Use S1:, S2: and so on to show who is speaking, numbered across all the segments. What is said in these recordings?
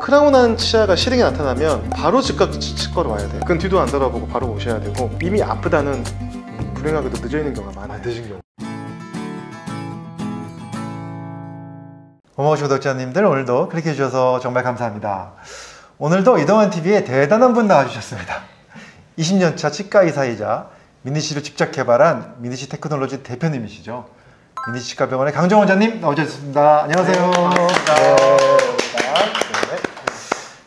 S1: 크라운한 치아가 시력이 나타나면 바로 즉각 치- 치과로 와야 돼요. 그건 뒤도 안 돌아보고 바로 오셔야 되고 이미 아프다는 불행하게도 늦어 있는 경우가 많아요.
S2: 늦은 경우. 고마우신 구독자님들 오늘도 클릭해 주셔서 정말 감사합니다. 오늘도 이동환 TV에 대단한 분 나와주셨습니다. 20년차 치과 의사이자 미니시를 직접 개발한 미니시 테크놀로지 대표님이시죠. 미니시 치과병원의 강정 원장님 나오셨습니다. 안녕하세요.
S1: 네, 반갑습니다.
S2: 네.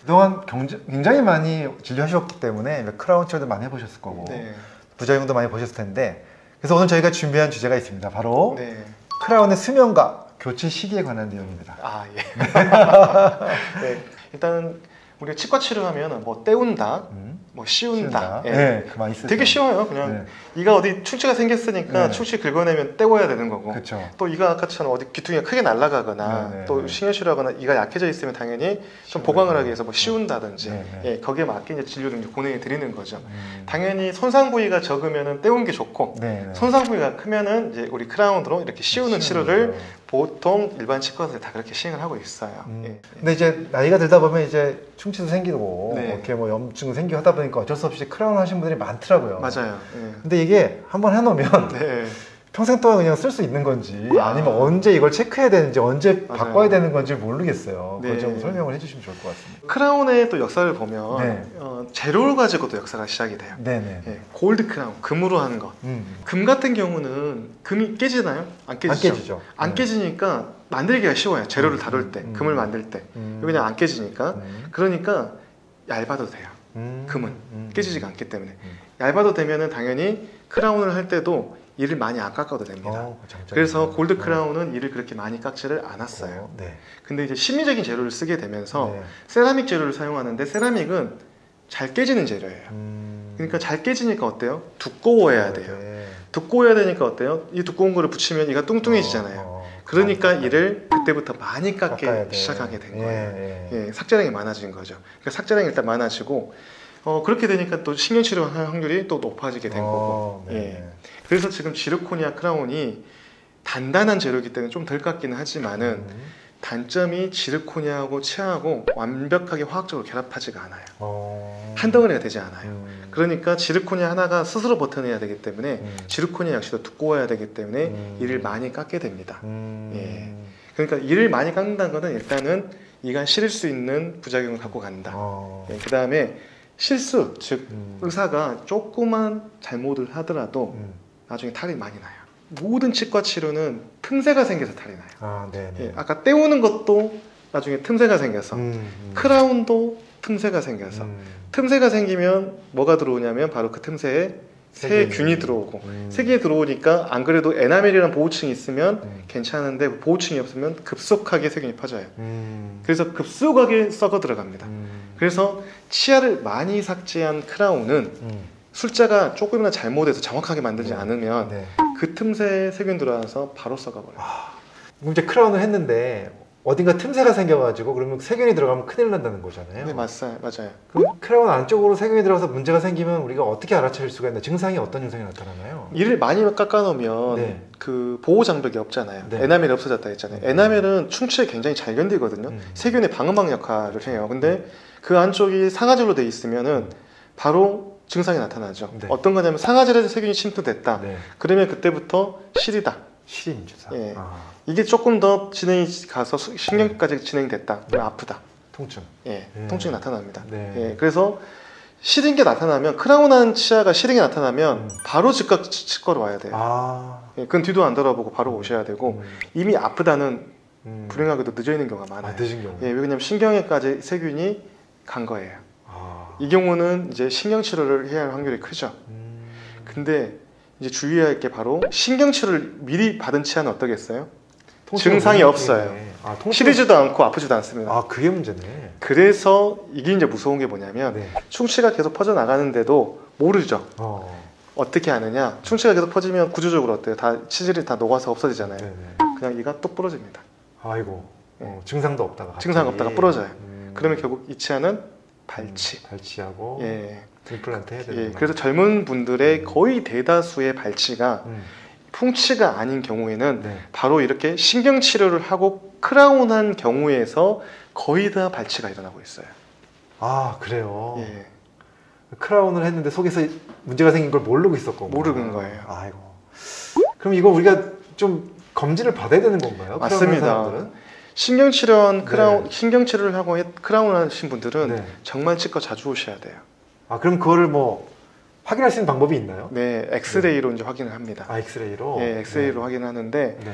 S2: 그동안 경제- 굉장히 많이 진료하셨기 때문에 크라운 치료도 많이 해보셨을 거고
S1: 네.
S2: 부작용도 많이 보셨을 텐데 그래서 오늘 저희가 준비한 주제가 있습니다. 바로
S1: 네.
S2: 크라운의 수명과 교체 시기에 관한 내용입니다.
S1: 아 예. 네. 일단은 우리 치과 치료하면 뭐 때운다,
S2: 음.
S1: 뭐 씌운다. 예.
S2: 네, 그 많이 쓰죠.
S1: 되게 쉬워요. 그냥
S2: 네.
S1: 이가 어디 충치가 생겼으니까
S2: 네.
S1: 충치 긁어내면 떼워야 되는 거고.
S2: 그렇죠.
S1: 또 이가 아까처럼 어디 귀퉁이가 크게 날아가거나
S2: 네, 네,
S1: 또
S2: 네.
S1: 신경치료하거나 이가 약해져 있으면 당연히 좀 보강을 하기. 위해서 뭐 씌운다든지
S2: 네, 네.
S1: 예, 거기에 맞게 이제 진료를 이제 고뇌해 드리는 거죠.
S2: 음.
S1: 당연히 손상 부위가 적으면은 떼운 게 좋고. 손상 부위가 크면은 이제 우리 크라운으로 이렇게 씌우는 치료를. 보통 일반 치과에서 다 그렇게 시행을 하고 있어요.
S2: 음.
S1: 예.
S2: 근데 이제 나이가 들다 보면 이제 충치도 생기고
S1: 네.
S2: 이렇게 뭐 염증 생기고 하다 보니까 어쩔 수 없이 크라운 하신 분들이 많더라고요.
S1: 맞아요. 예.
S2: 근데 이게 한번 해놓으면
S1: 네.
S2: 평생 동안 그냥 쓸 수 있는 건지 아 니면 언제 이걸 체크해야 되는지 언제
S1: 맞아요.
S2: 바꿔야 되는 건지 모르겠어요.
S1: 네.
S2: 좀 설명을 해주시면 좋을 것 같습니다.
S1: 크라운의 또 역사를 보면
S2: 네.
S1: 어, 재료를 가지고 도 역사가 시작이 돼요.
S2: 네네.
S1: 예, 골드 크라운, 금으로 하는 것.
S2: 음.
S1: 금 같은 경우는 금이 깨지나요? 안 깨지죠.
S2: 안 깨지죠.
S1: 안
S2: 네.
S1: 깨지니까 만들기가 쉬워요. 재료를 다룰 때,
S2: 음.
S1: 금을 만들 때.
S2: 음.
S1: 그냥 안 깨지니까.
S2: 음.
S1: 그러니까 얇아도 돼요.
S2: 음.
S1: 금은
S2: 음.
S1: 깨지지가 않기 때문에.
S2: 음.
S1: 얇아도 되면은 당연히 크라운을 할 때도 이를 많이 안 깎아도 됩니다.
S2: 어.
S1: 그래서 골드
S2: 어.
S1: 크라운은 이를 그렇게 많이 깎지를 않았어요.
S2: 어, 네.
S1: 근데 이제 심리적인 재료를 쓰게 되면서
S2: 네.
S1: 세라믹 재료를 사용하는데 세라믹은 잘 깨지는 재료예요.
S2: 음.
S1: 그러니까 잘 깨지니까 어때요? 두꺼워야 돼요.
S2: 네.
S1: 두꺼워야 되니까 어때요? 이 두꺼운 거를 붙이면 이가 뚱뚱해지잖아요.
S2: 어, 어.
S1: 그러니까
S2: 아,
S1: 이를 그때부터 많이 깎게. 시작하게 된
S2: 예,
S1: 거예요.
S2: 예.
S1: 예, 삭제량이 많아진 거죠. 그러니까 삭제량이 일단 많아지고 어, 그렇게 되니까 또 신경치료 할 확률이 또 높아지게 된
S2: 어,
S1: 거고.
S2: 네.
S1: 예. 그래서 지금 지르코니아 크라운이 단단한 재료이기 때문에 좀 덜 깎기는 하지만은
S2: 음.
S1: 단점이 지르코니아하고 치아하고 완벽하게 화학적으로 결합하지가 않아요.
S2: 어.
S1: 한 덩어리가 되지 않아요.
S2: 음.
S1: 그러니까 지르코니아 하나가 스스로 버텨내야 되기 때문에
S2: 음.
S1: 지르코니아 역시도 두꺼워야 되기 때문에
S2: 음.
S1: 이를 많이 깎게 됩니다.
S2: 음.
S1: 예. 그러니까 이를 많이 깎는다는 것은 일단은 이가 실을 수 있는 부작용을 갖고 간다.
S2: 어.
S1: 그 다음에 실수, 즉
S2: 음.
S1: 의사가 조그만 잘못을 하더라도
S2: 음.
S1: 나중에 탈이 많이 나요. 모든 치과 치료는 틈새가 생겨서 탈이 나요.
S2: 아, 네, 네.
S1: 예, 아까 떼우는 것도 나중에 틈새가 생겨서
S2: 음, 음.
S1: 크라운도 틈새가 생겨서
S2: 음.
S1: 틈새가 생기면 뭐가 들어오냐면 바로 그 틈새에
S2: 세균이.
S1: 세균이 들어오고
S2: 음.
S1: 세균이 들어오니까 안 그래도 에나멜이라는 보호층이 있으면
S2: 음.
S1: 괜찮은데 보호층이 없으면 급속하게 세균이 퍼져요.
S2: 음.
S1: 그래서 급속하게 썩어 들어갑니다.
S2: 음.
S1: 그래서 치아를 많이 삭제한 크라운은
S2: 음.
S1: sul자가 조금이나 잘못해서 정확하게 만들지
S2: 네.
S1: 않으면
S2: 네.
S1: 그 틈새에 세균 들어와서 바로 썩어버려요.
S2: 그럼 이제 크라운을 했는데 어딘가 틈새가 생겨가지고 그러면 세균이 들어가면 큰일 난다는 거잖아요.
S1: 네, 맞아요. 맞아요.
S2: 그럼 크라운 안쪽으로 세균이 들어가서 문제가 생기면 우리가 어떻게 알아차릴 수가 있나? 증상이 어떤 증상이 나타나나요?
S1: 이를 많이 깎아놓으면
S2: 네.
S1: 그 보호 장벽이 없잖아요.
S2: 네.
S1: 에나멜이 없어졌다 했잖아요.
S2: 음.
S1: 에나멜은 충치에 굉장히 잘 견디거든요.
S2: 음.
S1: 세균의 방어막 역할을 해요. 근데 그 안쪽이 상아질로 돼 있으면은 바로 증상이 나타나죠.
S2: 네.
S1: 어떤 거냐면 상아질에서 세균이 침투됐다.
S2: 네.
S1: 그러면 그때부터 실이다.
S2: 시린 주사.
S1: 예.
S2: 아,
S1: 이게 조금 더 진행이 가서 수- 신경까지 진행됐다. 그럼 아프다.
S2: 통증.
S1: 예,
S2: 음.
S1: 통증이 나타납니다.
S2: 네.
S1: 예, 그래서 시린 게 나타나면 크라운한 치아가 시린 게 나타나면
S2: 음.
S1: 바로 즉각 치- 치과로 와야 돼요.
S2: 아.
S1: 예, 그건 뒤도 안 돌아보고 바로 오셔야 되고
S2: 음.
S1: 이미 아프다는
S2: 음.
S1: 불행하게도 늦어 있는 경우가 많아요.
S2: 아, 늦은 경우.
S1: 예, 왜냐면 신경에까지 세균이 간 거예요.
S2: 아.
S1: 이 경우는 이제 신경 치료를 해야 할 확률이 크죠.
S2: 음.
S1: 근데 이제 주의해야 할게 바로 신경 치료를 미리 받은 치아는 어떠겠어요? 증상이 없어요.
S2: 아, 통증.
S1: 시리지도 않고 아프지도 않습니다.
S2: 아, 그게 문제네.
S1: 그래서 이게 이제 무서운 게 뭐냐면
S2: 네.
S1: 충치가 계속 퍼져 나가는데도 모르죠.
S2: 어.
S1: 어떻게 아느냐? 충치가 계속 퍼지면 구조적으로 어때요? 다 치질이 다 녹아서 없어지잖아요.
S2: 네네.
S1: 그냥 이가 뚝 부러집니다.
S2: 아이고. 어, 증상도 없다가.
S1: 증상 없다가 부러져요.
S2: 음.
S1: 그러면 결국 이 치아는 발치.
S2: 음, 발치하고
S1: 예.
S2: 임플란트 해야 되는
S1: 예. 그래서 젊은 분들의 거의 대다수의 발치가
S2: 음.
S1: 풍치가 아닌 경우에는
S2: 네.
S1: 바로 이렇게 신경 치료를 하고 크라운한 경우에서 거의 다 발치가 일어나고 있어요.
S2: 아 그래요.
S1: 예.
S2: 크라운을 했는데 속에서 문제가 생긴 걸 모르고 있었고
S1: 모르는 거예요.
S2: 아이고. 그럼 이거 우리가 좀 검진을 받아야 되는 건가요?
S1: 맞습니다.
S2: 사람들은?
S1: 신경치료한 크라운
S2: 네.
S1: 신경치료를 하고 했- 크라운 하신 분들은
S2: 네.
S1: 정말 치과 자주 오셔야 돼요.
S2: 아 그럼 그거를 뭐 확인할 수 있는 방법이 있나요?
S1: 네, 엑스레이로 이제 확인을 합니다.
S2: 아 엑스레이로.
S1: 예, 엑스레이로 확인을 하는데
S2: 네.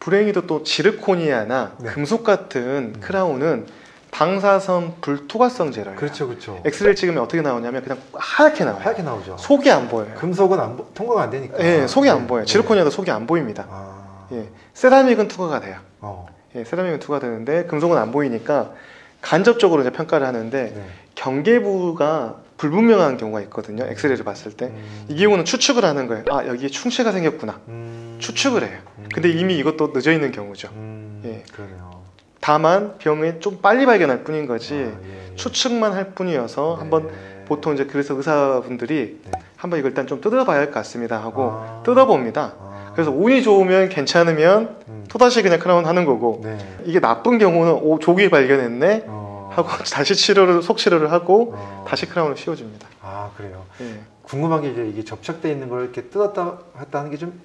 S1: 불행히도 또 지르코니아나
S2: 네.
S1: 금속 같은
S2: 음.
S1: 크라운은 방사선 불투과성 재료예요.
S2: 그렇죠, 그렇죠.
S1: 엑스레이 찍으면 어떻게 나오냐면 그냥 하얗게 나와요.
S2: 하얗게 나오죠.
S1: 속이 안 보여요.
S2: 금속은 안 보- 통과가 안 되니까.
S1: 예, 속이 안
S2: 네.
S1: 보여요.
S2: 네.
S1: 지르코니아도 속이 안 보입니다.
S2: 아.
S1: 예, 세라믹은 투과가 돼요.
S2: 어.
S1: 예, 세라믹 은 투과가 되는데 금속은 안 보이니까 간접적으로 이제 평가를 하는데
S2: 네.
S1: 경계부가 불분명한 경우가 있거든요. 엑스레이를 봤을 때.
S2: 음.
S1: 이 경우는 추측을 하는 거예요. 아, 여기에 충치가 생겼구나.
S2: 음.
S1: 추측을 해요.
S2: 음.
S1: 근데 이미 이것도 늦어 있는 경우죠.
S2: 음.
S1: 예.
S2: 그러네요.
S1: 다만 병을 좀 빨리 발견할 뿐인 거지
S2: 아, 예, 예.
S1: 추측만 할 뿐이어서
S2: 네.
S1: 한번 보통 이제 그래서 의사분들이
S2: 네.
S1: 한번 이걸 일단 좀 뜯어봐야 할 것 같습니다 하고
S2: 아.
S1: 뜯어봅니다.
S2: 아.
S1: 그래서 운이 좋으면 괜찮으면
S2: 음.
S1: 또다시 그냥 크라운 하는 거고
S2: 네.
S1: 이게 나쁜 경우는 오 조기 발견했네
S2: 어.
S1: 하고 다시 치료를 속 치료를 하고
S2: 어.
S1: 다시 크라운을 씌워줍니다.
S2: 아 그래요.
S1: 예.
S2: 궁금한 게 이제 이게 접착돼 있는 걸 이렇게 뜯었다 했다 하는 게 좀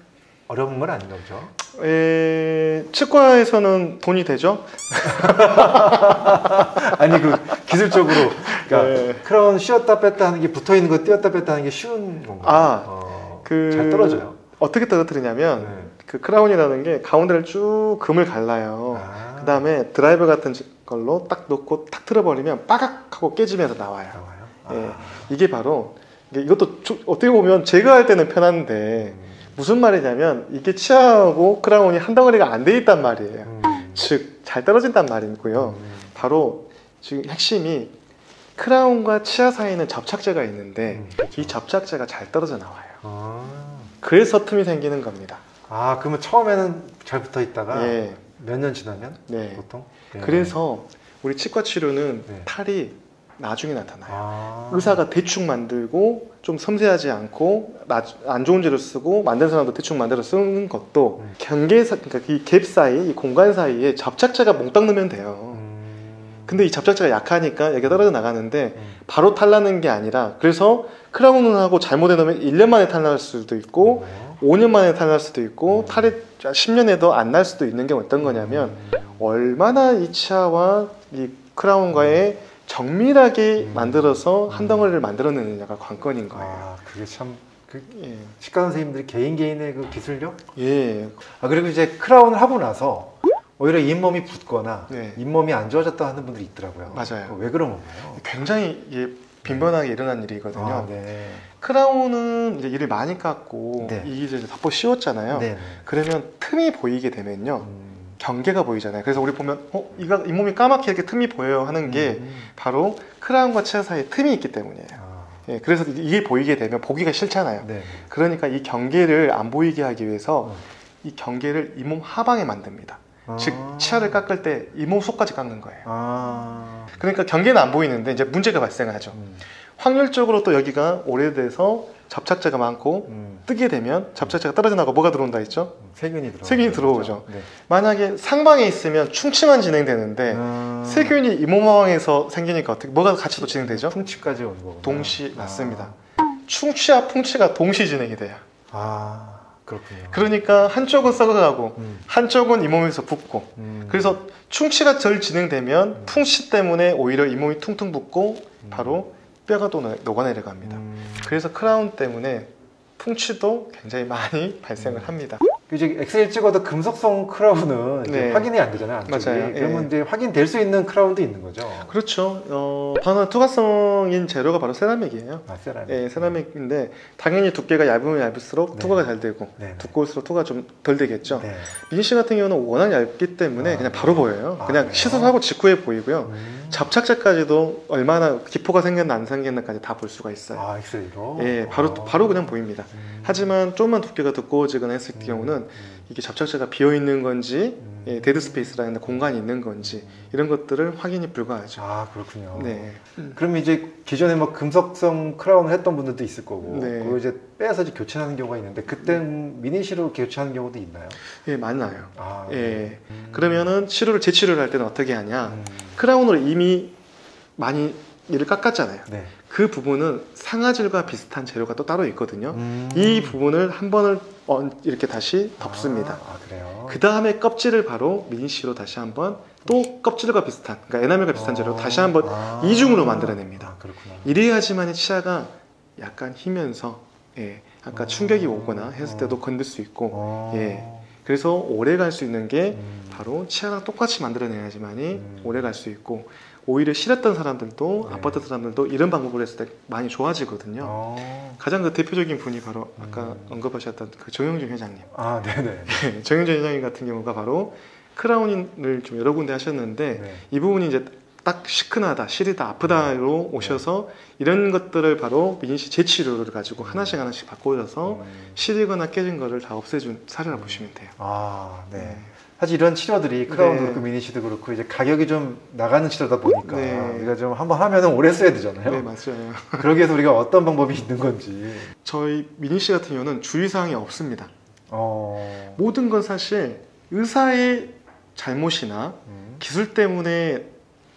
S2: 어려운 건 아닌가 보죠?
S1: 에, 치과에서는 돈이 되죠?
S2: 아니 그 기술적으로 그러니까
S1: 네.
S2: 크라운 씌웠다 뺐다 하는 게 붙어 있는 거 띄었다 뺐다 하는 게 쉬운 건가요?
S1: 아,
S2: 어,
S1: 그-
S2: 잘 떨어져요.
S1: 어떻게 떨어뜨리냐면
S2: 네.
S1: 그 크라운이라는 게 가운데를 쭉 금을 갈라요.
S2: 아,
S1: 그 다음에 드라이버 같은 걸로 딱 놓고 탁 틀어버리면 빠각 하고 깨지면서 나와요.
S2: 나와요.
S1: 예.
S2: 아.
S1: 이게 바로 이것도 조- 어떻게 보면 제거할 때는 편한데
S2: 음.
S1: 무슨 말이냐면 이게 치아하고 크라운이 한 덩어리가 안 돼 있단 말이에요.
S2: 음.
S1: 즉 잘 떨어진단 말이고요.
S2: 음.
S1: 바로 지금 핵심이 크라운과 치아 사이에는 접착제가 있는데
S2: 음, 그렇죠.
S1: 이 접착제가 잘 떨어져 나와요.
S2: 아.
S1: 그래서 틈이 생기는 겁니다.
S2: 아 그러면 처음에는 잘 붙어 있다가
S1: 예.
S2: 몇년 지나면
S1: 네.
S2: 보통 예.
S1: 그래서 우리 치과 치료는
S2: 네.
S1: 탈이 나중에 나타나요.
S2: 아.
S1: 의사가 대충 만들고 좀 섬세하지 않고 나- 안 좋은 재료 쓰고 만든 사람도 대충 만들어 쓰는 것도
S2: 음.
S1: 경계 사 그러니까 이 갭 사이 이 공간 사이에 접착제가 몽땅 넣으면 돼요.
S2: 음.
S1: 근데 이 접착제가 약하니까 여기가 떨어져 나가는데
S2: 음.
S1: 바로 탈나는 게 아니라 그래서 크라운을 하고 잘못해 놓으면 1년 만에 탈날 수도 있고
S2: 어.
S1: 5년 만에 탈날 수도 있고
S2: 음.
S1: 탈이 10년에도 안 날 수도 있는 게 어떤 거냐면
S2: 음.
S1: 얼마나 이 치아와 이 크라운과의 정밀하게
S2: 음.
S1: 만들어서 한
S2: 음.
S1: 덩어리를 만들어내느냐가 관건인 거예요.
S2: 아 그게 참 그,
S1: 예.
S2: 치과 선생님들이 개인 개인의 그 기술력?
S1: 예.
S2: 아 그리고 이제 크라운을 하고 나서 오히려 잇몸이 붓거나
S1: 네.
S2: 잇몸이 안 좋아졌다 하는 분들이 있더라고요.
S1: 맞아요.
S2: 그거 왜 그런 건가요?
S1: 굉장히 이게 빈번하게 일어난 일이거든요.
S2: 아, 네.
S1: 크라운은 이제 이를 많이 깎고
S2: 네.
S1: 이게 이제 덮어 씌웠잖아요.
S2: 네.
S1: 그러면 틈이 보이게 되면요.
S2: 음.
S1: 경계가 보이잖아요. 그래서 우리 보면 어, 이가 잇몸이 까맣게 이렇게 틈이 보여요 하는 게
S2: 음.
S1: 바로 크라운과 치아 사이에 틈이 있기 때문이에요.
S2: 아,
S1: 예, 그래서 이게 보이게 되면 보기가 싫잖아요.
S2: 네.
S1: 그러니까 이 경계를 안 보이게 하기 위해서
S2: 어.
S1: 이 경계를 잇몸 하방에 만듭니다. 즉
S2: 아.
S1: 치아를 깎을 때 잇몸 속까지 깎는 거예요.
S2: 아.
S1: 그러니까 경계는 안 보이는데 이제 문제가 발생하죠.
S2: 음.
S1: 확률적으로 또 여기가 오래돼서 접착제가 많고
S2: 음.
S1: 뜨게 되면 접착제가 떨어져 나고 뭐가 들어온다 했죠?
S2: 세균이 들어.
S1: 세균이 들어오죠.
S2: 네.
S1: 만약에 상방에 있으면 충치만 진행되는데
S2: 음.
S1: 세균이 하방에서 생기니까 어떻게 뭐가 같이 또 진행되죠?
S2: 풍치까지 오는 거구나.
S1: 동시
S2: 아.
S1: 맞습니다. 충치와 풍치가 동시 진행이 돼요.
S2: 아 그렇군요.
S1: 그러니까 한쪽은 썩어가고
S2: 음.
S1: 한쪽은 잇몸에서 붓고
S2: 음.
S1: 그래서 충치가 덜 진행되면
S2: 음.
S1: 풍치 때문에 오히려 잇몸이 퉁퉁 붓고
S2: 음.
S1: 바로 뼈가 또 녹- 녹아내려갑니다.
S2: 음.
S1: 그래서 크라운 때문에 풍치도 굉장히 많이 발생을
S2: 음.
S1: 합니다.
S2: 이제 엑셀 찍어도 금속성 크라운은
S1: 네.
S2: 확인이 안 되잖아요. 안쪽이.
S1: 맞아요.
S2: 그러면
S1: 예.
S2: 이제 확인될 수 있는 크라운도 있는 거죠.
S1: 그렇죠. 어, 바로 투과성인 재료가 바로 세라믹이에요.
S2: 아, 세라믹.
S1: 예, 세라믹인데 당연히 두께가 얇으면 얇을수록
S2: 네.
S1: 투과가 잘 되고
S2: 네.
S1: 두꺼울수록 투과가 좀 덜 되겠죠.
S2: 네.
S1: 미니쉬 같은 경우는 워낙 얇기 때문에
S2: 아,
S1: 그냥 바로 보여요.
S2: 아,
S1: 그냥
S2: 그래요?
S1: 시술하고 직후에 보이고요.
S2: 음.
S1: 접착제까지도 얼마나 기포가 생겼나 안 생겼나까지 다 볼 수가 있어요.
S2: 아 엑스레이로.
S1: 예, 바로
S2: 어.
S1: 바로 그냥 보입니다.
S2: 음.
S1: 하지만 좀만 두께가 두꺼워지거나 했을
S2: 음.
S1: 경우는 보면은 이게 접착제가 비어 있는 건지
S2: 음.
S1: 예, dead space라는 공간이 있는 건지 이런 것들을 확인이 불가하죠.
S2: 아 그렇군요.
S1: 네.
S2: 그럼 이제 기존에 뭐 금속성 크라운을 했던 분들도 있을 거고
S1: 네.
S2: 그거 이제 빼서 이제 교체하는 경우가 있는데 그땐 미니시로 교체하는 경우도 있나요?
S1: 예, 많아요.
S2: 아,
S1: 예.
S2: 음.
S1: 그러면은 치료를 재치료를 할 때는 어떻게 하냐?
S2: 음.
S1: 크라운으로 이미 많이 이를 깎았잖아요.
S2: 네.
S1: 그 부분은 상아질과 비슷한 재료가 또 따로 있거든요.
S2: 음.
S1: 이 부분을 한 번을 얹- 이렇게 다시 덮습니다.
S2: 아, 아, 그래요.
S1: 그 다음에 껍질을 바로 미니시로 다시 한번 또 껍질과 비슷한, 그러니까 에나멜과 비슷한 재료 다시 한번
S2: 아.
S1: 이중으로 만들어냅니다.
S2: 아, 그렇구나.
S1: 이래야지만 치아가 약간 희면서 예, 아까
S2: 어.
S1: 충격이 오거나 했을 때도 건들 수 있고
S2: 어.
S1: 예. 그래서 오래 갈 수 있는 게
S2: 음.
S1: 바로 치아랑 똑같이 만들어내야지만이
S2: 음.
S1: 오래 갈 수 있고 오히려 싫었던 사람들도
S2: 네.
S1: 아팠던 사람들도 이런 방법을 했을 때 많이 좋아지거든요.
S2: 어.
S1: 가장 그 대표적인 분이 바로 아까
S2: 음.
S1: 언급하셨던 그 정영준 회장님.
S2: 아, 네네.
S1: 정영준 회장님 같은 경우가 바로 크라운을 좀 여러 군데 하셨는데
S2: 네.
S1: 이 부분이 이제 딱 시큰하다, 시리다, 아프다로 오셔서 이런 것들을 바로 미니시 재치료를 가지고 하나씩 하나씩 바꿔줘서
S2: 음.
S1: 시리거나 깨진 거를 다 없애준 사례라 보시면 돼요.
S2: 아, 네. 사실 이런 치료들이 크라운도
S1: 네.
S2: 그렇고 미니시도 그렇고 이제 가격이 좀 나가는 치료다 보니까
S1: 네.
S2: 우리가 좀 한번 하면은 오래 써야 되잖아요.
S1: 네, 맞아요.
S2: 그러기 위해서 우리가 어떤 방법이 있는 건지.
S1: 저희 미니시 같은 경우는 주의사항이 없습니다.
S2: 어.
S1: 모든 건 사실 의사의 잘못이나
S2: 음.
S1: 기술 때문에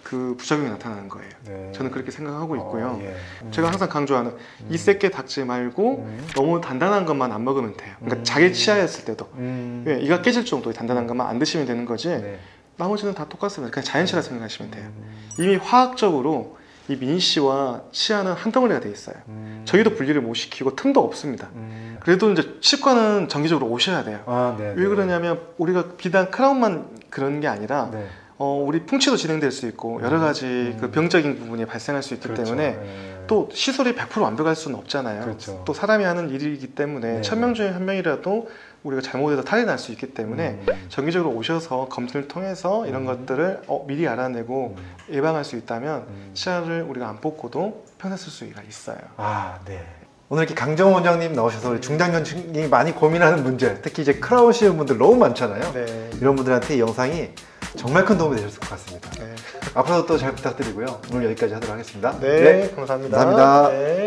S1: 그 부작용이 나타나는 거예요.
S2: 네.
S1: 저는 그렇게 생각하고 있고요.
S2: 어, 예. 음.
S1: 제가 항상 강조하는
S2: 음.
S1: 이 새끼 닥지 말고
S2: 음.
S1: 너무 단단한 것만 안 먹으면 돼요. 그러니까
S2: 음.
S1: 자기 치아였을 때도
S2: 음.
S1: 예, 이가 깨질 정도의 단단한 것만 안 드시면 되는 거지.
S2: 네.
S1: 나머지는 다 똑같습니다. 그냥 자연치라 생각하시면 돼요.
S2: 음.
S1: 이미 화학적으로 이 미니 씨와 치아는 한 덩어리가 돼 있어요.
S2: 음.
S1: 저희도 분리를 못 시키고 틈도 없습니다.
S2: 음.
S1: 그래도 이제 치과는 정기적으로 오셔야 돼요.
S2: 아, 네.
S1: 왜
S2: 네.
S1: 그러냐면 우리가 비단 크라운만 그런 게 아니라
S2: 네.
S1: 어, 우리 풍치도 진행될 수 있고 여러 가지
S2: 음.
S1: 그 병적인 부분이 발생할 수 있기
S2: 그렇죠.
S1: 때문에
S2: 네.
S1: 또 시술이 100% 완벽할 수는 없잖아요.
S2: 그렇죠.
S1: 또 사람이 하는 일이기 때문에
S2: 네.
S1: 천명 중에 한 명이라도 우리가 잘못해서 탈이 날 수 있기 때문에
S2: 음.
S1: 정기적으로 오셔서 검진을 통해서 이런
S2: 음.
S1: 것들을 어, 미리 알아내고
S2: 음.
S1: 예방할 수 있다면
S2: 음.
S1: 치아를 우리가 안 뽑고도 평생 쓸 수가 있어요.
S2: 아, 네. 오늘 이렇게 강정호 원장님 나오셔서 우리 중장년층이 많이 고민하는 문제, 특히 이제 크라운 씌운 분들 너무 많잖아요.
S1: 네.
S2: 이런 분들한테 이 영상이 정말 큰 도움이 되셨을 것 같습니다.
S1: 네,
S2: 앞으로도 또 잘 부탁드리고요. 오늘 여기까지 하도록 하겠습니다.
S1: 네, 감사합니다.
S2: 감사합니다.
S1: 네.